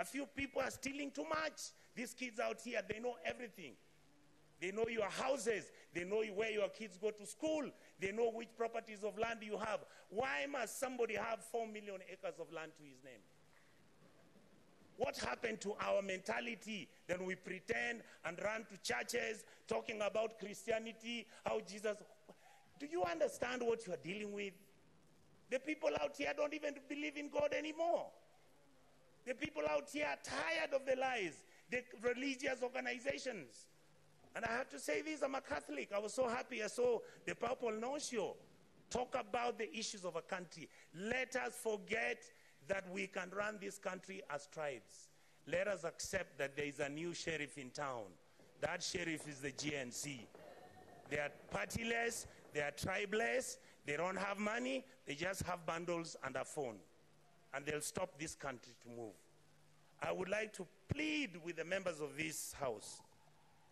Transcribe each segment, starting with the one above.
A few people are stealing too much. These kids out here, they know everything. They know your houses. They know where your kids go to school. They know which properties of land you have. Why must somebody have 4 million acres of land to his name? What happened to our mentality? Then we pretend and run to churches talking about Christianity, how Jesus. Do you understand what you are dealing with? The people out here don't even believe in God anymore. People out here are tired of the lies, the religious organizations. And I have to say this I'm a Catholic. I was so happy I saw the Papal Nuncio talk about the issues of a country. Let us forget that we can run this country as tribes. Let us accept that there is a new sheriff in town. That sheriff is the Gen Z. They are partyless, they are tribeless, they don't have money, they just have bundles and a phone. And they'll stop this country to move. I would like to plead with the members of this House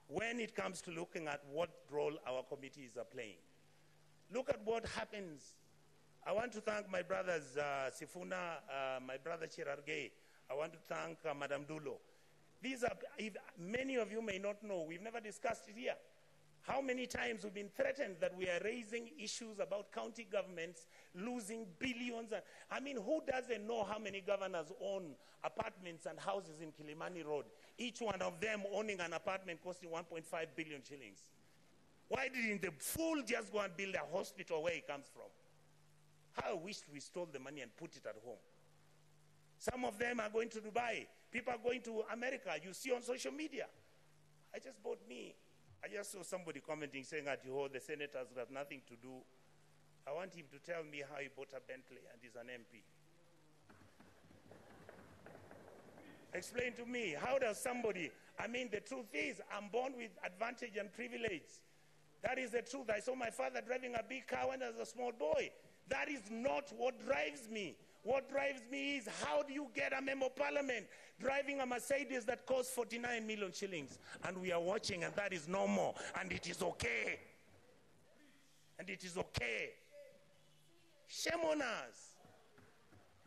when it comes to looking at what role our committees are playing. Look at what happens. I want to thank my brothers uh, Sifuna, uh, my brother Cherargei. I want to thank uh, Madam Dullo. These are, if, many of you may not know, we've never discussed it here. How many times we've been threatened that we are raising issues about county governments losing billions? I mean, who doesn't know how many governors own apartments and houses in Kilimani Road? Each one of them owning an apartment costing 1.5 billion shillings. Why didn't the fool just go and build a hospital where he comes from? How I wish we stole the money and put it at home. Some of them are going to Dubai. People are going to America. You see on social media. I just bought me I just saw somebody commenting saying that oh, the senators have nothing to do. I want him to tell me how he bought a Bentley and is an MP. Explain to me, how does somebody, I mean, the truth is, I'm born with advantage and privilege. That is the truth. I saw my father driving a big car when I was a small boy. That is not what drives me. What drives me is how do you get a member of parliament driving a Mercedes that costs 49 million shillings? And we are watching, and that is normal, and it is okay. And it is okay. Shame on us.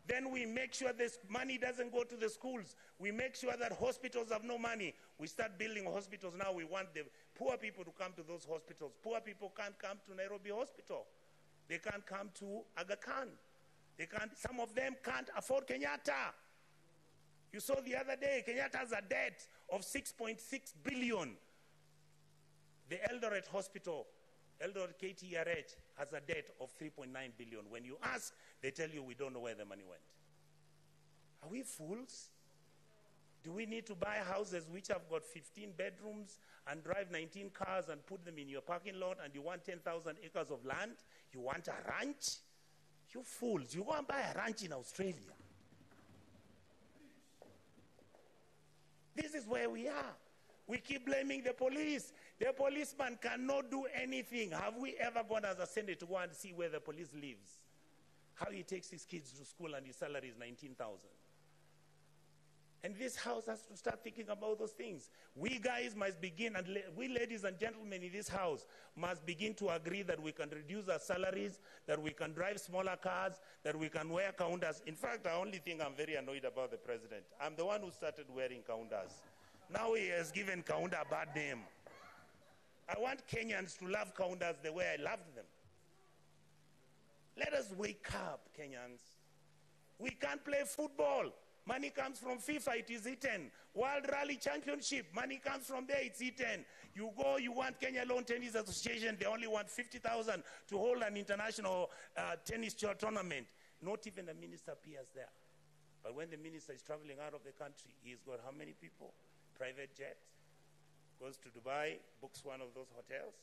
Then we make sure this money doesn't go to the schools. We make sure that hospitals have no money. We start building hospitals now. We want the poor people to come to those hospitals. Poor people can't come to Nairobi Hospital. They can't come to Aga Khan. They can't, some of them can't afford Kenyatta. You saw the other day, Kenyatta has a debt of 6.6 billion. The Eldoret Hospital, Eldoret KTRH, has a debt of 3.9 billion. When you ask, they tell you we don't know where the money went. Are we fools? Do we need to buy houses which have got 15 bedrooms and drive 19 cars and put them in your parking lot and you want 10,000 acres of land? You want a ranch? You fools, you go and buy a ranch in Australia. This is where we are. We keep blaming the police. The policeman cannot do anything. Have we ever gone as a Senate to go and see where the police lives? How he takes his kids to school and his salary is 19,000. And this house has to start thinking about those things. We guys must begin, and we ladies and gentlemen in this house must begin to agree that we can reduce our salaries, that we can drive smaller cars, that we can wear kaundas. In fact, the only thing I'm very annoyed about the president, I'm the one who started wearing kaundas. Now he has given kaunda a bad name. I want Kenyans to love kaundas the way I loved them. Let us wake up, Kenyans. We can't play football. Money comes from FIFA, it is eaten. World Rally Championship, money comes from there, it's eaten. You go, you want Kenya Lawn Tennis Association, they only want 50,000 to hold an international uh, tennis tournament. Not even the minister appears there. But when the minister is traveling out of the country, he's got how many people? Private jet, goes to Dubai, books one of those hotels,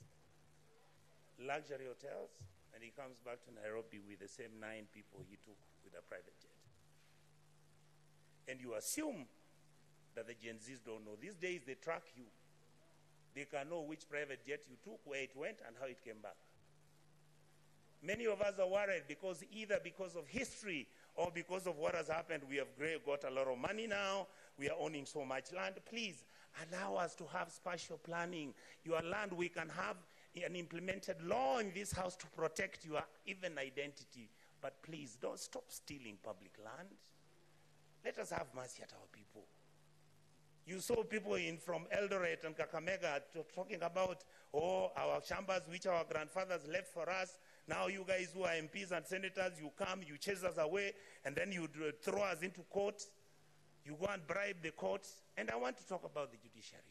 luxury hotels, and he comes back to Nairobi with the same nine people he took with a private jet and you assume that the Gen Zs don't know. These days they track you. They can know which private jet you took, where it went, and how it came back. Many of us are worried because either because of history or because of what has happened, we have got a lot of money now, we are owning so much land. Please allow us to have spatial planning. Your land, we can have an implemented law in this house to protect your even identity. But please don't stop stealing public land. Let us have mercy at our people. You saw people in from Eldoret and Kakamega talking about, oh, our shambas which our grandfathers left for us. Now you guys who are MPs and senators, you come, you chase us away, and then you throw us into court. You go and bribe the courts. And I want to talk about the judiciary.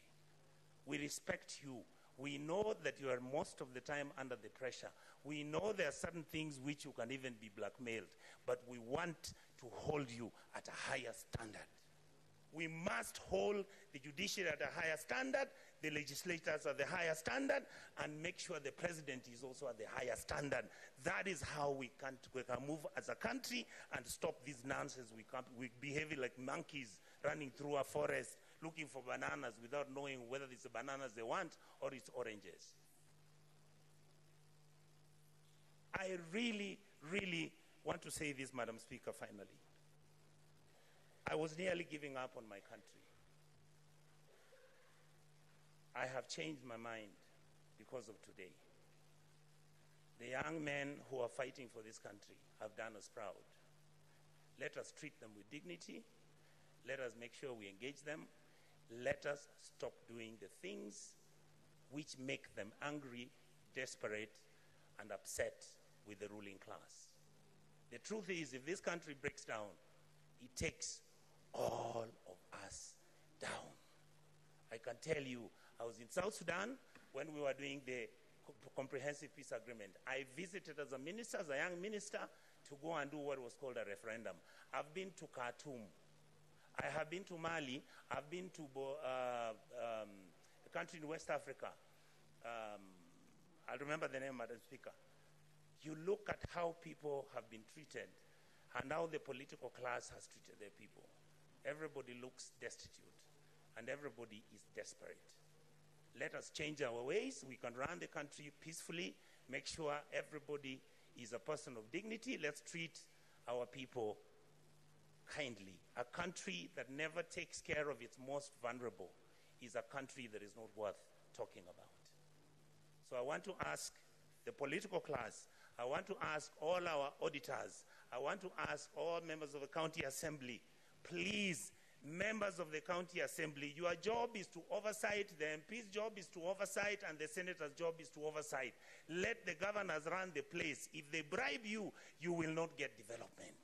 We respect you. We know that you are most of the time under the pressure. We know there are certain things which you can even be blackmailed, but we want to hold you at a higher standard. We must hold the judiciary at a higher standard, the legislators at the higher standard, and make sure the president is also at the higher standard. That is how we can, we can move as a country and stop this nonsense. We, can't, we behave like monkeys running through a forest looking for bananas without knowing whether it's the bananas they want or it's oranges. I really, really want to say this, Madam Speaker, finally. I was nearly giving up on my country. I have changed my mind because of today. The young men who are fighting for this country have done us proud. Let us treat them with dignity. Let us make sure we engage them. Let us stop doing the things which make them angry, desperate, and upset with the ruling class. The truth is, if this country breaks down, it takes all of us down. I can tell you, I was in South Sudan when we were doing the comprehensive peace agreement. I visited as a minister, as a young minister, to go and do what was called a referendum. I've been to Khartoum. I have been to Mali. I've been to uh, um, a country in West Africa. Um, I'll remember the name, Madam Speaker. You look at how people have been treated and how the political class has treated their people. Everybody looks destitute and everybody is desperate. Let us change our ways. We can run the country peacefully, make sure everybody is a person of dignity. Let's treat our people kindly. A country that never takes care of its most vulnerable is a country that is not worth talking about. So I want to ask the political class, I want to ask all our auditors, I want to ask all members of the county assembly, please, members of the county assembly, your job is to oversight, the MP's job is to oversight, and the senator's job is to oversight. Let the governors run the place. If they bribe you, you will not get development.